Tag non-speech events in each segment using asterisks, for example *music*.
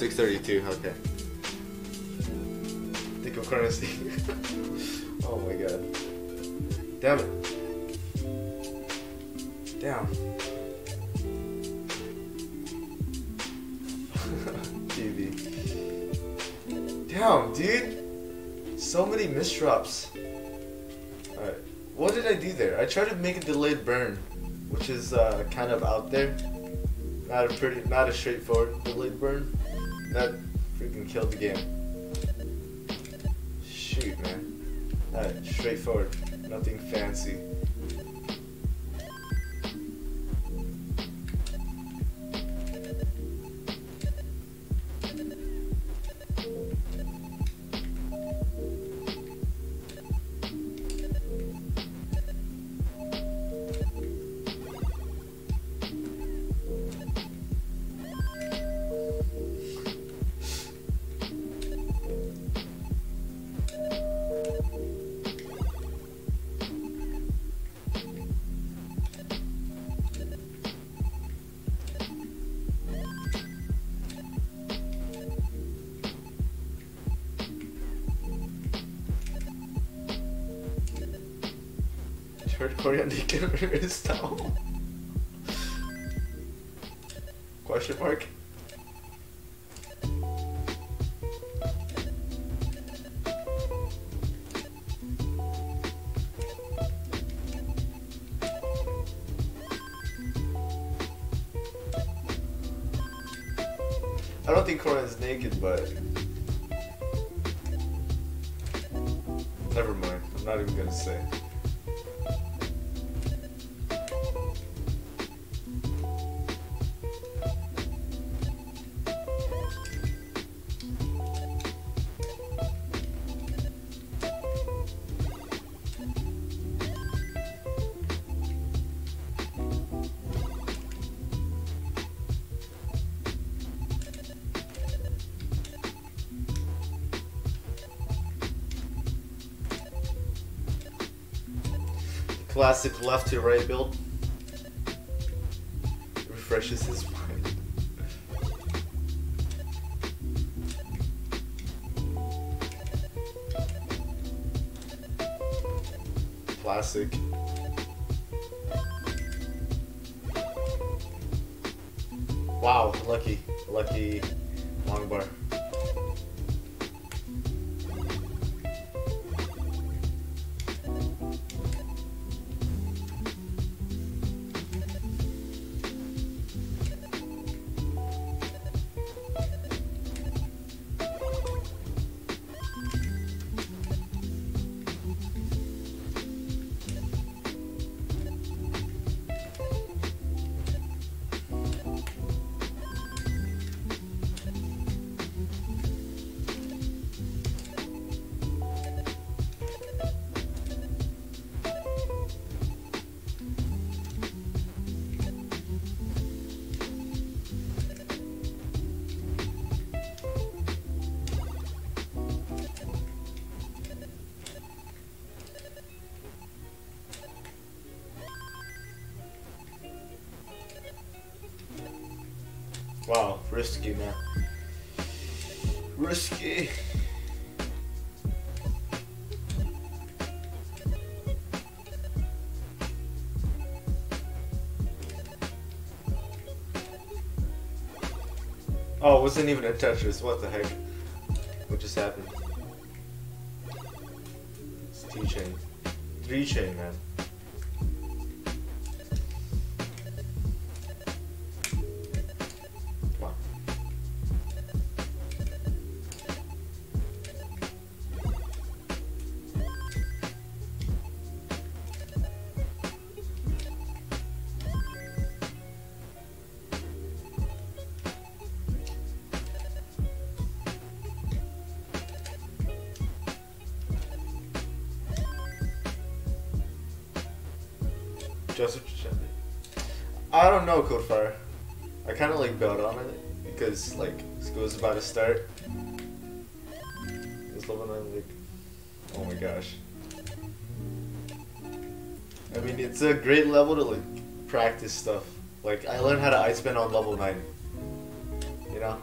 632, okay. Think of currency. *laughs* oh my god. Damn it. Damn. *laughs* TV. Damn, dude. So many misdrops. Alright. What did I do there? I tried to make a delayed burn, which is uh, kind of out there. Not a pretty, not a straightforward delayed burn. That freaking killed the game. Shoot, man. Alright, straightforward. Nothing fancy. Heard Korean Deacon is down. Question mark? I don't think Korean is naked, but never mind. I'm not even gonna say. Classic left to right build. Refreshes his mind. Classic. Wow, lucky, lucky long bar. Wow, risky man. Risky. Oh, wasn't even a Tetris. What the heck? What just happened? It's two chain. Three chain, man. Joseph. I don't know Codefire. I kind of like bailed on it because like school's about to start. Level nine like, oh my gosh. I mean, it's a great level to like practice stuff. Like I learned how to ice bend on level nine. You know.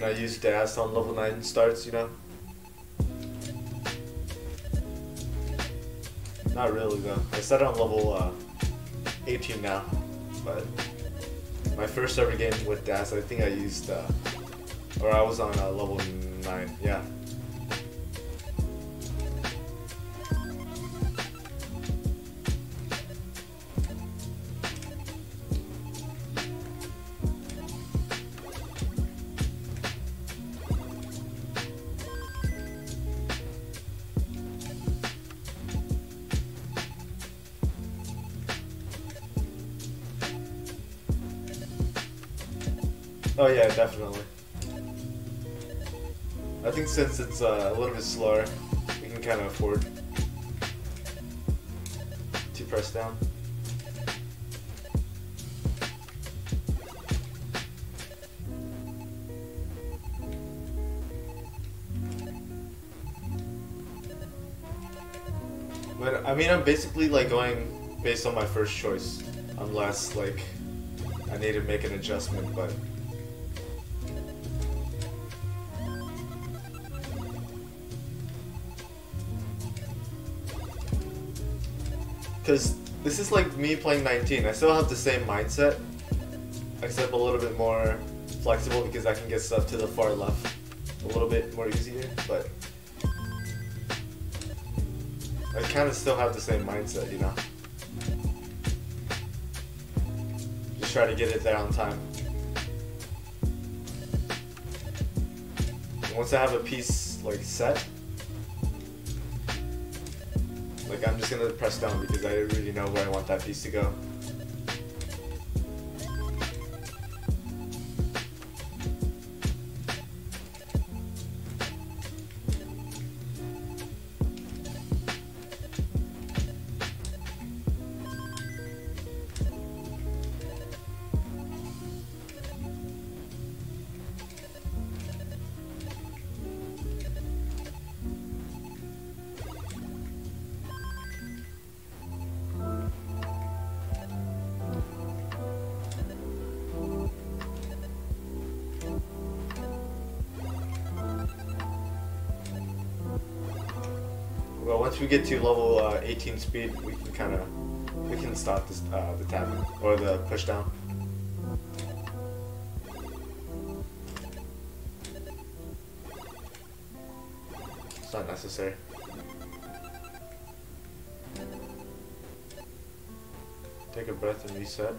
And I use DAS on level 9 starts, you know? Not really though. I started on level uh, 18 now, but my first ever game with DAS, I think I used, uh, or I was on uh, level 9, yeah. Oh yeah, definitely. I think since it's uh, a little bit slower, we can kind of afford to press down. But I mean, I'm basically like going based on my first choice, unless like I need to make an adjustment, but. Because this is like me playing 19. I still have the same mindset, except a little bit more flexible because I can get stuff to the far left a little bit more easier, but I kind of still have the same mindset, you know? Just try to get it there on time. once I have a piece like set, I'm just gonna press down because I really know where I want that piece to go. Once we get to level uh, 18 speed, we can kind of we can stop this uh, the tap or the push down. It's not necessary. Take a breath and reset.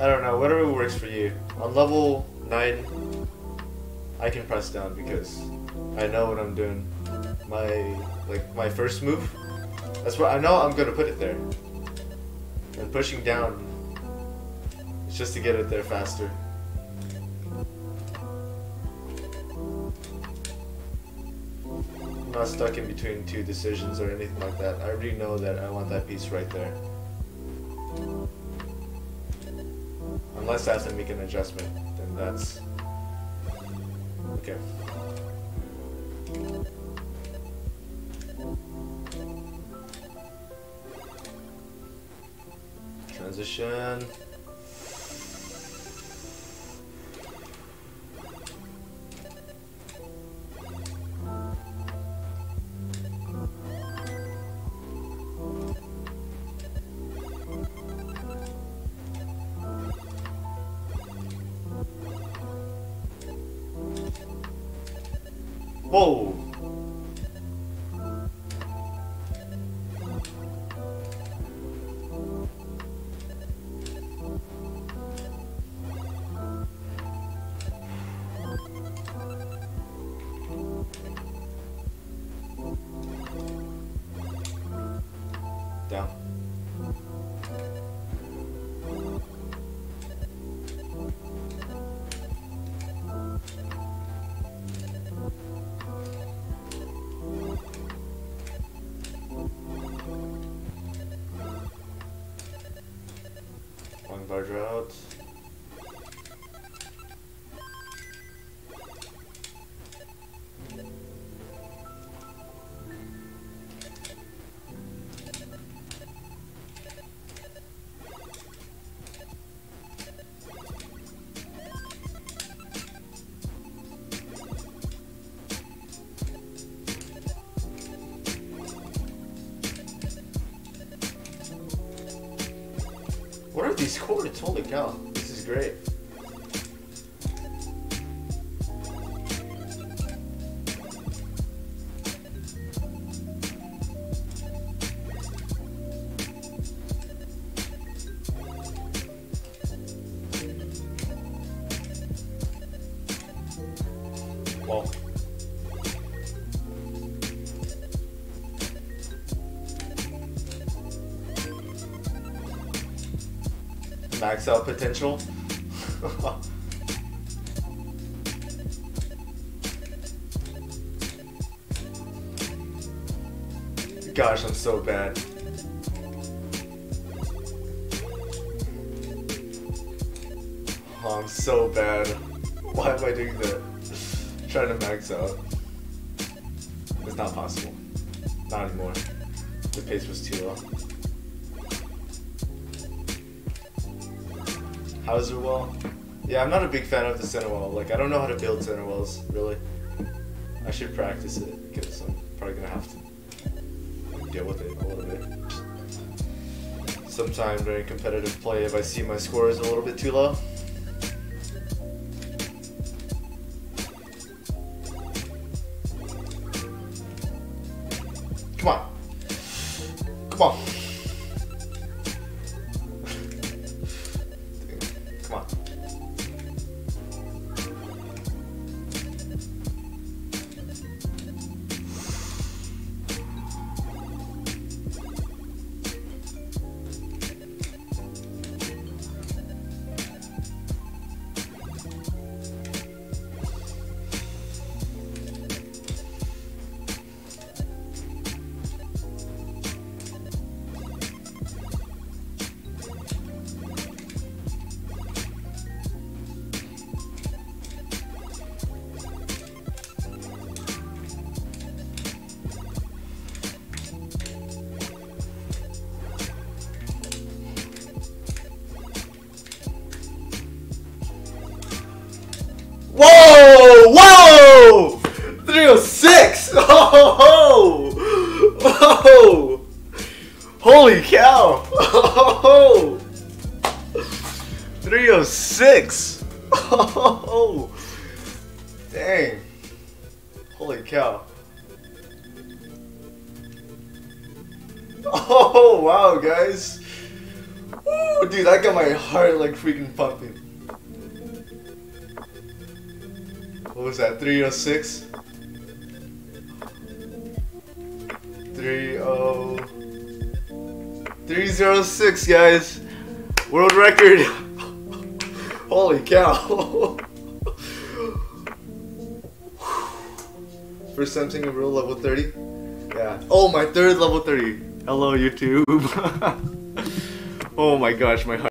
I don't know, whatever works for you. On level 9, I can press down because I know what I'm doing. My, like, my first move, that's what I know I'm gonna put it there. And pushing down, it's just to get it there faster. I'm not stuck in between two decisions or anything like that. I already know that I want that piece right there. Unless I have to make an adjustment, then that's okay. Transition. Whoa! One drought. these chords. Holy cow. This is great. Well. Max out potential. *laughs* Gosh, I'm so bad. Oh, I'm so bad. Why am I doing that? Trying to max out. It's not possible. Not anymore. The pace was too low. Hauser wall? Yeah, I'm not a big fan of the center wall. Like, I don't know how to build center walls, really. I should practice it, because I'm probably gonna have to deal with it a little bit. Sometime during competitive play, if I see my score is a little bit too low, 306! Oh! Dang! Holy cow! Oh wow, guys! Woo, dude, that got my heart like freaking pumping. What was that? 306? 30 306 guys. World record. *laughs* Holy cow. *laughs* First time seeing a real level 30? Yeah. Oh, my third level 30. Hello YouTube. *laughs* oh my gosh, my heart